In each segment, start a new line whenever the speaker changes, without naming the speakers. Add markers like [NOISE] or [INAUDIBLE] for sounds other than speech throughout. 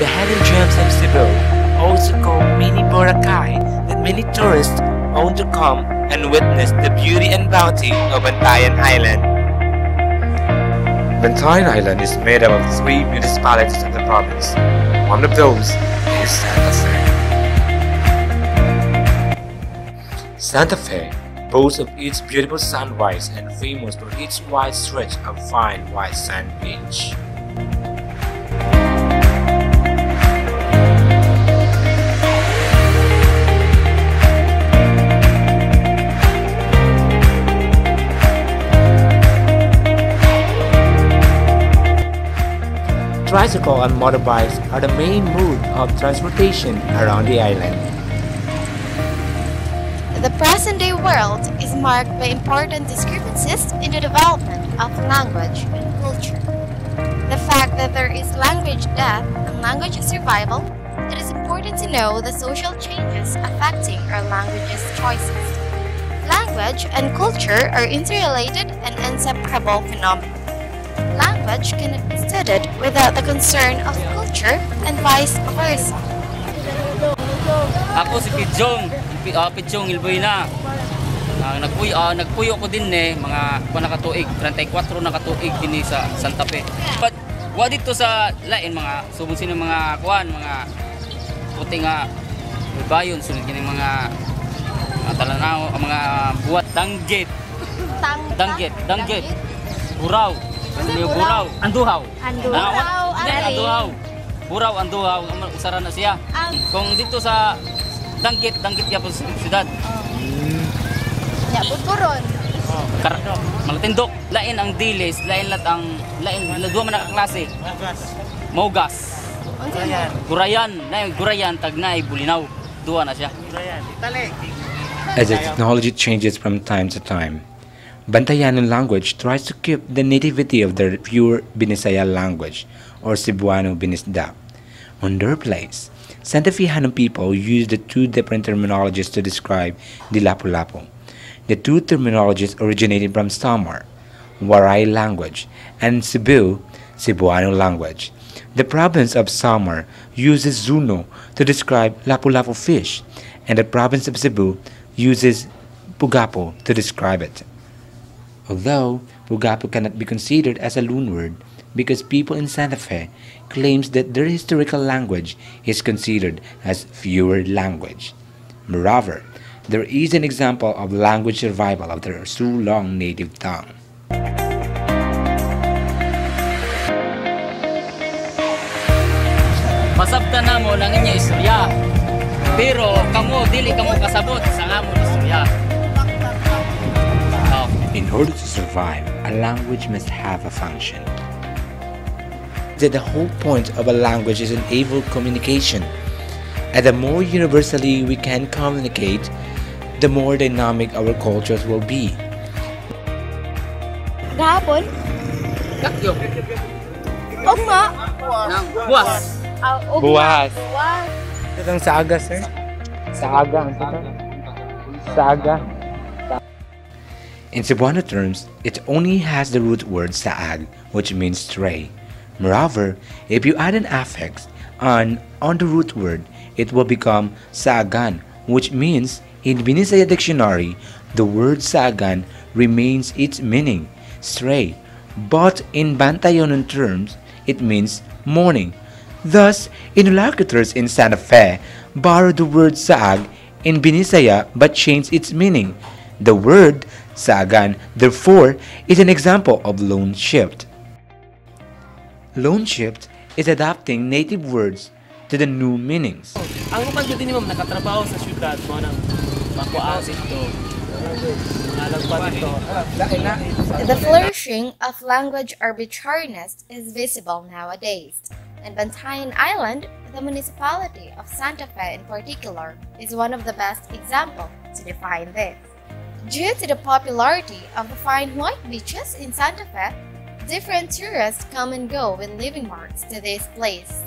The hidden gems of Cebu, also called Mini Boracay, that many tourists own to come and witness the beauty and bounty of Bantayan Island. Bantayan Island is made up of three municipalities of the province. One of those is Santa Fe. Santa Fe boasts of its beautiful sunrise and famous for its wide stretch of fine white sand beach. Tricycle and motorbikes are the main mode of transportation around the island.
The present-day world is marked by important discrepancies in the development of language and culture. The fact that there is language death and language survival, it is important to know the social changes affecting our language's choices. Language and culture are interrelated and inseparable phenomena. Language cannot be studied without the concern of culture and vice versa.
Ako si Pidjong, Pi- uh, Pidjong Ilboyna. Uh, nagpuyo, uh, nagpuyo ko din eh, mga kuha na katuig, 34 na katuig din eh sa Santa Fe. But wa dito sa lain mga subong sino mga kuan, mga puti nga bayon sunod kini mga mga talanaw, mga buhat danggit,
Tang
danggit, danggit, buraw, ano buraw, anduhaw.
Anduhaw,
Ah, anduhaw. Buraw, anduhaw, usara na siya. Kung dito sa Danggit, Danggit ya po sa siyudad.
ya buburon.
Kar Malatindok, lain ang dilis, lain lat ang lain duha man nakaklase. Maugas. Gurayan, na gurayan tag naay bulinaw. Duha na siya.
As the technology changes from time to time, Bantayanon language tries to keep the nativity of their pure Binisaya language or Cebuano Binisda. On their place, Santa Fehanan people use the two different terminologies to describe the Lapu-Lapu. The two terminologies originated from Samar, Waray language, and Cebu, Cebuano language. The province of Samar uses Zuno to describe Lapu-Lapu fish, and the province of Cebu uses Pugapo to describe it. Although Pugapo cannot be considered as a loanword because people in Santa Fe claims that their historical language is considered as fewer language. Moreover, there is an example of language survival of their so long native tongue.
Masabtan na mo ng inya istorya. Pero kamo dili kamo
5. A language must have a function. That the whole point of a language is enable communication. And the more universally we can communicate, the more dynamic our cultures will be.
Kahapon?
Kakyo. Ugma? Buwas.
Buwas.
Buwas.
Ito ang sir. In Cebuano terms, it only has the root word saag, which means stray. Moreover, if you add an affix on, on the root word, it will become saagan, which means in Binisaya dictionary, the word saagan remains its meaning, stray. But in Bantayanon terms, it means morning. Thus, interlocutors in Santa Fe borrowed the word saag in Binisaya but changed its meaning. The word saagan, therefore, is an example of loan shift. Loan shift is adapting native words to the new meanings.
Ang upan ko din ma'am, nakatrabaho sa syudad mo nang makuaas ito. Mga lagpat ito.
The flourishing of language arbitrariness is visible nowadays. In Bantayan Island, the municipality of Santa Fe in particular, is one of the best examples to define this. Due to the popularity of the fine white beaches in Santa Fe, different tourists come and go with living marks to this place.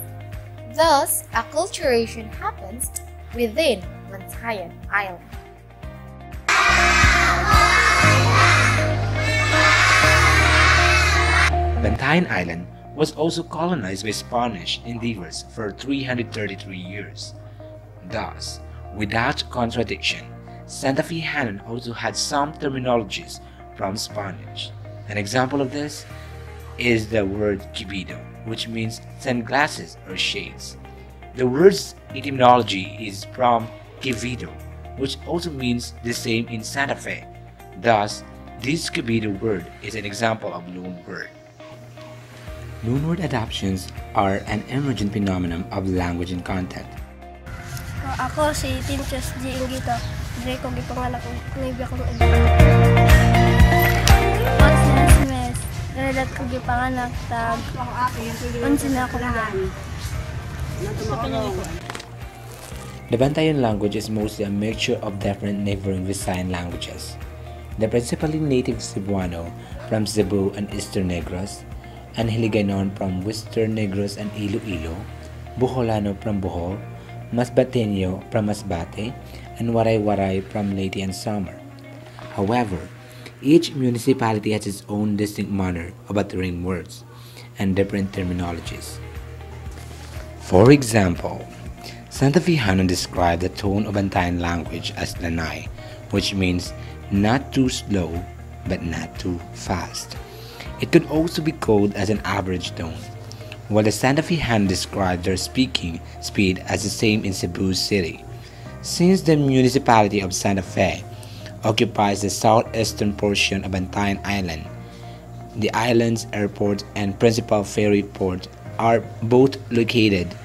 Thus, acculturation happens within Bantayan Island.
Bantayan Island was also colonized by Spanish endeavors for 333 years. Thus, without contradiction, Santa Fe Hanon also had some terminologies from Spanish. An example of this is the word cupido, which means sunglasses or shades. The word's etymology is from Quevedo, which also means the same in Santa Fe. Thus, this Quevedo word is an example of loan word. Loanword adaptations are an emergent phenomenon of language and content.
Ako si G. Ingito. Dre ko gipanganak og ngayon akong edad. Once na mes, narelat ko gipanganak tag. Na ako edad.
The Bantayan language is mostly a mixture of different neighboring Visayan languages. The principally native Cebuano from Cebu and Eastern Negros, and Hiligaynon from Western Negros and Iloilo, Buholano from Bohol, Masbateño from Masbate, and Waray Waray from Leyte and Samar. However, each municipality has its own distinct manner of uttering words and different terminologies. For example, Santa Fe Hanon described the tone of Bantayan language as lanay, which means not too slow but not too fast. It could also be called as an average tone, while the Santa Fe Hanon described their speaking speed as the same in Cebu City. Since the municipality of Santa Fe occupies the southeastern portion of Bantayan Island, the island's airport and principal ferry port are both located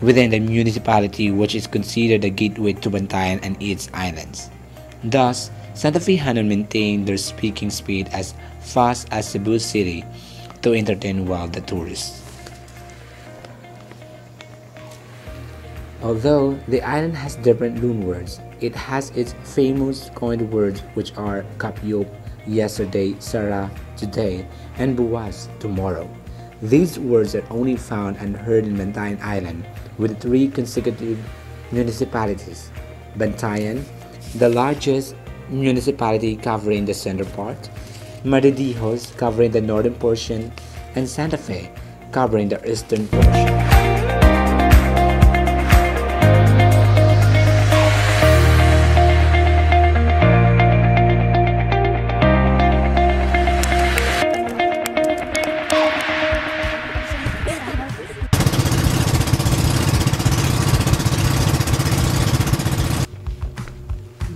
within the municipality which is considered the gateway to Bantayan and its islands. Thus, Santa Fe Hanon maintained their speaking speed as fast as Cebu City to entertain well the tourists. Although the island has different loanwords, it has its famous coined words which are Kapyop, yesterday, Sara, today, and Buwas, tomorrow. These words are only found and heard in Bantayan Island with three consecutive municipalities. Bantayan, the largest municipality covering the center part, Madridejos covering the northern portion, and Santa Fe covering the eastern portion.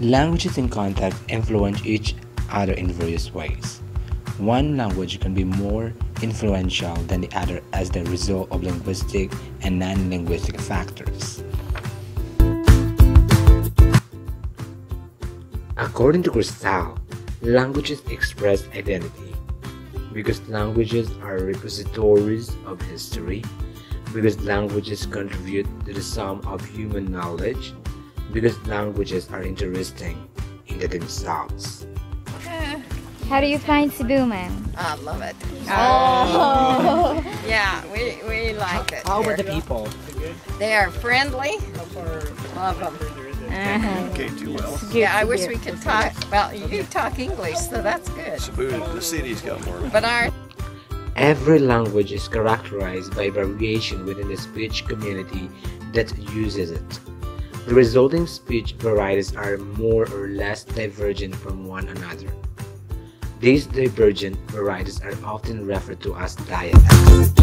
Languages in contact influence each other in various ways. One language can be more influential than the other as the result of linguistic and non linguistic factors. According to Crystal, languages express identity because languages are repositories of history, because languages contribute to the sum of human knowledge, because languages are interesting in themselves.
How do you find Cebu, ma'am?
I love it. Oh. [LAUGHS] yeah, we, we like it.
How about the people?
They are friendly. Love them.
Uh-huh.
too well.
Yeah, I wish we could talk. Well, you talk English, so that's good.
Cebu, the city's got more.
But our
Every language is characterized by variation within the speech community that uses it. The resulting speech varieties are more or less divergent from one another. These divergent varieties are often referred to as dialects.